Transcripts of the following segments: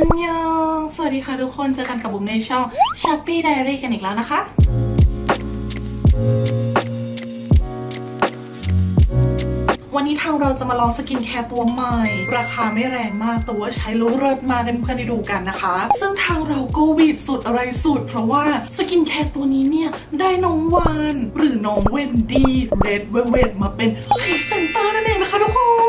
อันยอง สวัสดีค่ะทุกคน เจอกันกับบุ๋มในช่อง s h ปปี้ไดอารี่กันอีกแล้วนะคะ วันนี้ทางเราจะมาลองสกินแคร์ตัวใหม่ ราคาไม่แรงมากแต่ว่าใช้แล้วเลิศมากให้เพื่อนได้ดูกันนะคะ ซึ่งทางเราก็หวีดสุดอะไรสุด เพราะว่าสกินแคร์ตัวนี้เนี่ยได้น้องวานหรือน้อง Wendy Red Velvet มาเป็นพรีเซนเตอร์นั่นเองนะคะทุกคน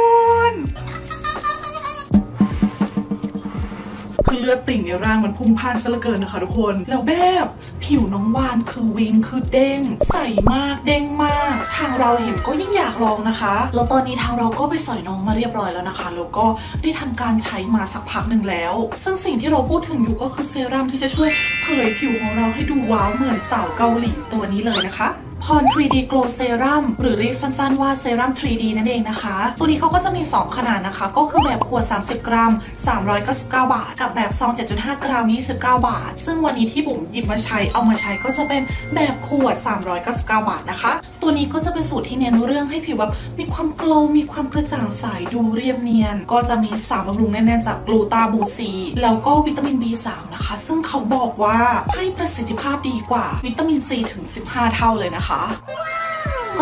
ลือดติ่งในร่างมันพุ่งพ่านซะเหลือเกินนะคะทุกคน แล้วแบบผิวน้องวานคือวิงคือเด้ง ใสมากเด้งมาก ทางเราเห็นก็ยิ่งอยากลองนะคะแล้วตอนนี้ทางเราก็ไปสอยน้องมาเรียบร้อยแล้วนะคะแล้วก็ได้ทำการใช้มาสักพักหนึ่งแล้ว ซึ่งสิ่งที่เราพูดถึงอยู่ก็คือเซรั่มที่จะช่วยเผยผิวของเราให้ดูว้าวเหมือนสาวเกาหลีตัวนี้เลยนะคะ พร 3D Glow Serum หรือเรียกสั้นๆว่าเซรั่ม 3D นั่นเองนะคะ ตัวนี้เขาก็จะมี 2 ขนาดนะคะ ก็คือแบบขวด 30 กรัม 399 บาท กับแบบซอง 7.5 กรัม 29 บาท ซึ่งวันนี้ที่บุ๋มหยิบมาใช้เอามาใช้ก็จะเป็นแบบขวด 399 บาทนะคะ ตัวนี้ก็จะเป็นสูตรที่เน้นเรื่องให้ผิวแบบมีความโกลมีความกระจ่างใสดูเรียบเนียน ก็จะมีสารบำรุงแน่ๆจากกลูตาบูซีแล้วก็วิตามิน B3 นะคะ ซึ่งเขาบอกว่าให้ประสิทธิภาพดีกว่าวิตามินซีถึง 15 เท่าเลยนะคะ啊。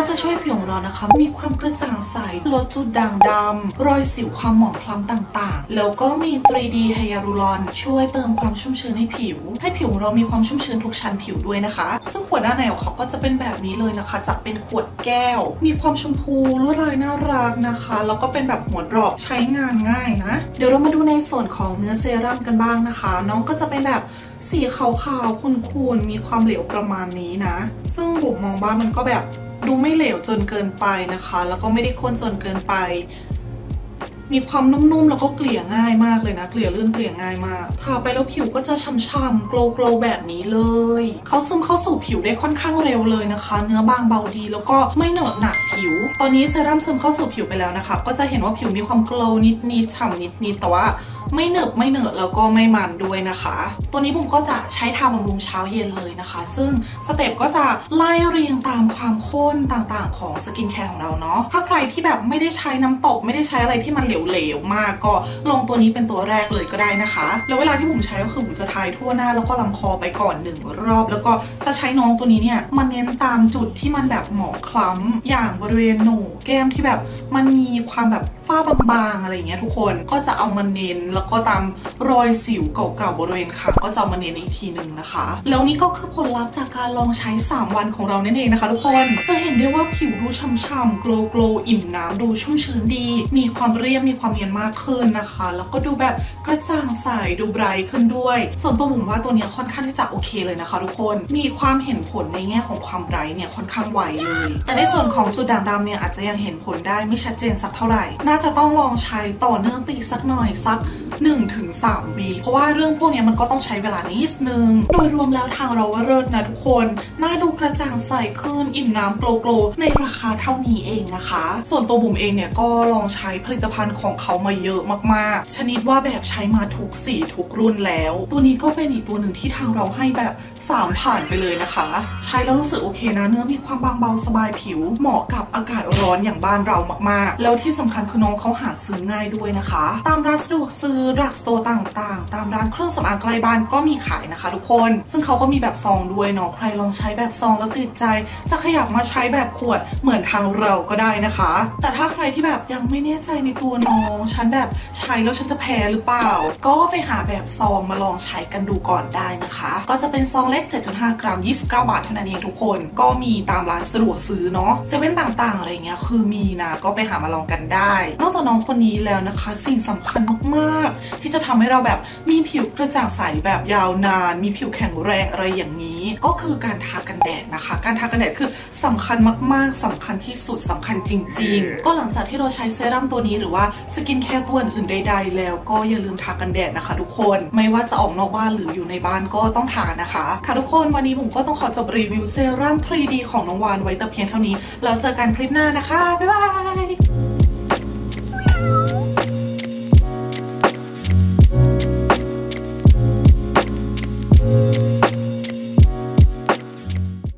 ก็จะช่วยผิวของเรานะคะ มีความกระจ่างใสลดจุดด่างดำรอยสิวความหมองคล้ำต่างๆ แล้วก็มี 3D ไฮยาลูรอน ช่วยเติมความชุ่มชื้นให้ผิว ให้ผิวของเรามีความชุ่มชื้นทุกชั้นผิวด้วยนะคะ ซึ่งขวดด้าในของเขาก็จะเป็นแบบนี้เลยนะคะจะเป็นขวดแก้ว มีความชมพูลวดลายน่ารักนะคะ แล้วก็เป็นแบบหัวดรอกใช้งานง่ายนะ เดี๋ยวเรามาดูในส่วนของเนื้อเซรั่มกันบ้างนะคะ น้องก็จะเป็นแบบสีขาวๆคูนๆมีความเหลวประมาณนี้นะ ซึ่งบุ๋มมองว่ามันก็แบบ ดูไม่เหลวจนเกินไปนะคะ แล้วก็ไม่ได้ข้นจนเกินไป มีความนุ่มๆแล้วก็เกลี่ยง่ายมากเลยนะ เกลี่ยลื่นเกลี่ยง่ายมาก ทาไปแล้วผิวก็จะช่ำๆโกลโกลแบบนี้เลย เขาซึมเข้าสู่ผิวได้ค่อนข้างเร็วเลยนะคะ เนื้อบางเบาดี แล้วก็ไม่เหนอะหนักผิว ตอนนี้เซรั่มซึมเข้าสู่ผิวไปแล้วนะคะ ก็จะเห็นว่าผิวมีความโกลนิดๆฉ่ำนิดๆแต่ว่า ไม่เหนอะไม่เหนอะแล้วก็ไม่มันด้วยนะคะ ตัวนี้บุ๋มก็จะใช้ทาบำรุงเช้าเย็นเลยนะคะ ซึ่งสเต็ปก็จะไล่เรียงตามความข้นต่างๆ ของสกินแคร์ของเราเนาะถ้าใครที่แบบไม่ได้ใช้น้ำตบ ไม่ได้ใช้อะไรที่มันเหลวๆมากก็ลงตัวนี้เป็นตัวแรกเลยก็ได้นะคะ แล้วเวลาที่บุ๋มใช้ก็คือบุ๋มจะทาทั่วหน้าแล้วก็ลำคอไปก่อนหนึ่งรอบ แล้วก็จะใช้น้องตัวนี้เนี่ยมาเน้นตามจุดที่มันแบบหมองคล้ำอย่างบริเวณโหนกแก้มที่แบบมันมีความแบบ ฝ้าบางๆอะไรเงี้ยทุกคนก็จะเอามาเน้นแล้วก็ตามรอยสิวเก่าๆบริเวณคางก็จะเอามาเน้นอีกทีหนึ่งนะคะ แล้วนี่ก็คือผลลัพธ์จากการลองใช้ 3 วันของเรานั่นเองนะคะ ทุกคนจะเห็นได้ว่าผิวดูช่ำๆโกลโกลอิ่มน้ำดูชุ่มชื้นดี มีความเรียบมีความเนียนมากขึ้นนะคะ แล้วก็ดูแบบกระจ่างใสดูไบรท์ขึ้นด้วย ส่วนตัวผมว่าตัวนี้ค่อนข้างที่จะโอเคเลยนะคะ ทุกคนมีความเห็นผลในแง่ของความไบรท์เนี่ยค่อนข้างไวเลย แต่ในส่วนของจุดด่างดำเนี่ยอาจจะยังเห็นผลได้ไม่ชัดเจนสักเท่าไหร่น่าจะต้องลองใช้ต่อเนื่องไปอีกสักหน่อยสัก 1-3วีเพราะว่าเรื่องพวกนี้มันก็ต้องใช้เวลานิดนึง โดยรวมแล้วทางเราว่าเลิศนะทุกคนน่าดูกระจ่างใสขึ้นอิ่มน้ำโกลโกลในราคาเท่านี้เองนะคะ ส่วนตัวบุ๋มเองเนี่ยก็ลองใช้ผลิตภัณฑ์ของเขามาเยอะมากๆ ชนิดว่าแบบใช้มาทุกสีทุกรุ่นแล้ว ตัวนี้ก็เป็นอีกตัวหนึ่งที่ทางเราให้แบบ 3 ผ่านไปเลยนะคะ ใช้แล้วรู้สึกโอเคนะเนื้อมีความบางเบาสบายผิว เหมาะกับอากาศร้อนอย่างบ้านเรามากๆ แล้วที่สำคัญคือน้องเขาหาซื้อง่ายด้วยนะคะ ตามร้านสะดวกซื้อดักโตร์ต่างๆ ตามร้านเครื่องสำอางใกล้บ้านก็มีขายนะคะ ทุกคน ซึ่งเขาก็มีแบบซองด้วยเนาะใครลองใช้แบบซองแล้วติดใจ จะขยับมาใช้แบบขวดเหมือนทางเราก็ได้นะคะ แต่ถ้าใครที่แบบยังไม่แน่ใจในตัวน้องฉันแบบใช้แล้วฉันจะแพ้หรือเปล่า ก็ไปหาแบบซองมาลองใช้กันดูก่อนได้นะคะ ก็จะเป็นซองเล็ก 7.5 กรัม 29 บาทเท่านั้นเองทุกคน ก็มีตามร้านสะดวกซื้อเนาะเซเว่นต่างๆ อะไรเงี้ยคือมีนะ ก็ไปหามาลองกันได้ นอกจากน้องคนนี้แล้วนะคะ สิ่งสำคัญมากๆที่จะทำให้เราแบบมีผิวกระจ่างใสแบบยาวนาน มีผิวแข็งแรงอะไรอย่างนี้ ก็คือการทากันแดดนะคะ การทากันแดดคือสำคัญมากๆสำคัญที่สุดสำคัญจริง ๆ ก็หลังจากที่เราใช้เซรั่มตัวนี้หรือว่าสกินแคร์ตัวอื่นใด ๆ แล้วก็อย่าลืมทากันแดดนะคะ ทุกคนไม่ว่าจะออกนอกบ้านหรืออยู่ในบ้านก็ต้องทานะคะ ค่ะทุกคนวันนี้บุ๋มก็ต้องขอจบรีวิวเซรั่ม 3D ของน้องวานไว้แต่เพียงเท่านี้ แล้วเจอกันคลิปหน้านะคะ บ๊ายบาย